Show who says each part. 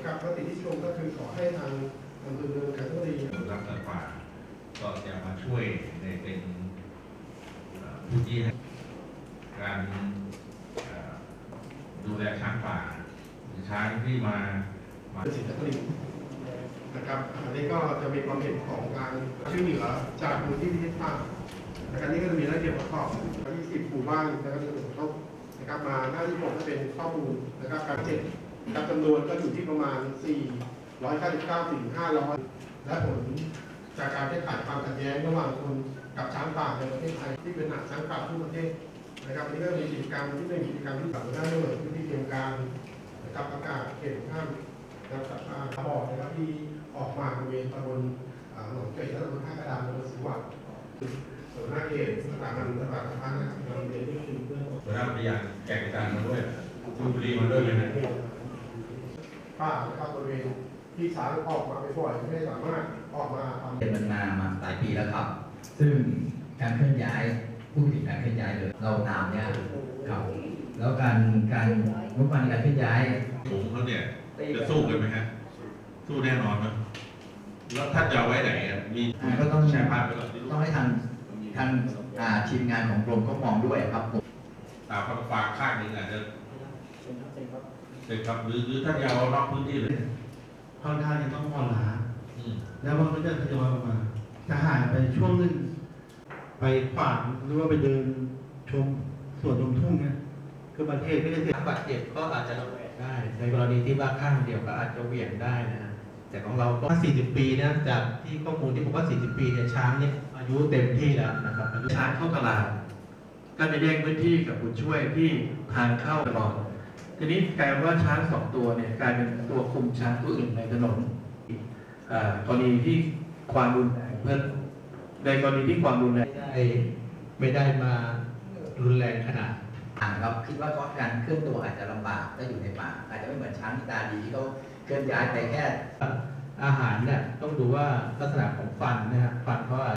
Speaker 1: นะครับมติที่ชมก็คือขอให้ทางอำเภอเมืองกาญจนบุรี
Speaker 2: รักษ์สัตว์ป่าก็จะมาช่วยในเป็นผู้ที่ให้การดูแลช้างป่าหรือช้างที่มามา
Speaker 1: สินคลินนะครับอันนี้ก็จะมีความเห็นของการช่วยเหลือจากมูลที่พิพิธภัณฑ์นะครับนี่ก็จะมีรายละเอียดประกอบ 20หมู่บ้านนะครับที่ผลกระทบนะครับมาหน้าที่ผมก็เป็นข้อมูลนะครับการเจ็ดนะ ครับจำนวนก็อยู่ที่ประมาณ 499ถึง500 และผลจากการแก้ไขความขัดแย้งระหว่างคนกับช้างป่าในประเทศไทยที่เป็นหนักช้างป่าทั่วประเทศนะครับอันนี้ก็มีกิจกรรมที่เป็นกิจกรรมที่สำคัญด้วยพื้นที่เตรียมการนะครับประกาศเขตห้ามนะครับจากทางบอกนะครับที่ออกมาบริเวณตำบลอ่าหนองเกยและตำบลท่ากระดานตำบลสุวัสดิ์ส่วนหน้าเขตสถาบันสถาบันพันธ์นะครับเราเรียนที่คือเพื่อน
Speaker 2: หัวหน้าปฏิญาณแก่งกระจานมาด้วยคุณบุรีมาด้วยเลยนะ
Speaker 1: ป้านะครับบริเวณที่ช้างออกมาบ่อยๆไม่สามารถออกมาทำ
Speaker 3: เป็นมันมามาหลายปีแล้วครับ ซึ่งการเคลื่อนย้ายพูดถึงการเคลื่อนย้ายเลยเราตามเนี่ยครับแล้วการการงบประมาณในการเคลื่อนย้าย
Speaker 2: ถุงเขาเนี่ยจะสู้กันไหมฮะสู้แน่นอนไหมแล้วท่านจะเอาไว้ไหนอะมี
Speaker 3: ก็ต้อง
Speaker 2: แชร์ภาพไปก่อนที่
Speaker 3: ต้องให้ทางทางอ่าทีมงานของกรมก็มองด้วยครับผม
Speaker 2: ตามคำฝากข้างหนึ่งอาจจะ เสร็จครับหรือหรือท่านจะเอานอกพื้นที่เลย
Speaker 4: ค่อนข้างจะต้องอ่อนล้า
Speaker 2: อืม
Speaker 4: แล้วมันก็จะทยอยออกมา จะหายไปช่วงหนึงไปขวางหรือว่าไปเดินชมสวนลมทุ่งเนี่ยคือประเทศไม่ได้เสีย
Speaker 5: บาดเจ็บก็อาจจะระแวงได้ในกรณีที่ว่าข้างเดียวก็อาจจะเหวี่ยงได้นะฮะแต่ของเราก็ 40 ปีนะจากที่ข้อมูลที่ผมว่า 40 ปีเนี่ยช้างเนี่ยอายุเต็มที่แล้วนะครับอายุ
Speaker 6: ช้างเข้าตลาด ก็จะแย่งพื้นที่กับบุญช่วยที่ทางเข้าตลอด ทีนี้กลายเป็นว่าช้างสองตัวเนี่ยกลายเป็นตัวคุมช้างตัวอื่นในถนนอ่ากรณีที่ความรุนแรงเพิ่มในกรณีที่ความรุนแรง
Speaker 5: ไม่ได้ไม่ได้มารุนแรงขนาด
Speaker 3: อ่าครับคิดว่าก็การเคลื่อนตัวอาจจะลำบากถ้าอยู่ในป่าอาจจะไม่เหมือนช้างที่ตาดีที่เขาเคลื่อนย้ายไปแค่
Speaker 5: อาหารเนี่ยต้องดูว่าลักษณะของฟันนะฮะฟันเขาอาจ